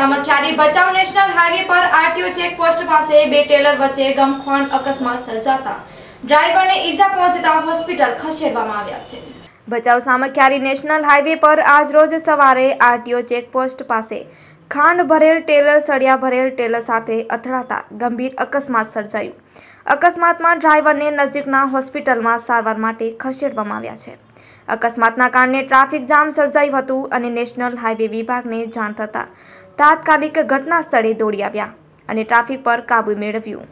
Samakhiyari Bhachau national highway પર RTO checkpost પાસે બે ટેલર વચ્ચે ગમખ્વાણ અકસ્માત સર્જાતા. ડ્રાઈવરને ઈજા પહોંચતા હોસ્પિટલ ખસેડવામાં આવ્યા છે. ભચાઉ સામખિયારી નેશનલ હાઈવે પર આજ રોજ સવારે આરટીઓ ચેકપોસ્ટ પાસે ખાંડ ભરેલ ટેલર, સળિયા ભરેલ ટેલર સાથે અથડાતા ગંભીર અકસ્માત સર્જાયું. અકસ્માતમાં ડ્રાઈવરને નજીકના હોસ્પિટલમાં સારવાર માટે ખસેડવામાં આવ્યા છે. અકસ્માતના કારણે ટ્રાફિક જામ સર્જાયું હતું અને નેશનલ હાઈવે વિભાગને જાણ થતાં તાત્કાલિક ઘટના સ્થળે દોડી આવ્યા અને ટ્રાફિક પર કાબૂ મેળવ્યું.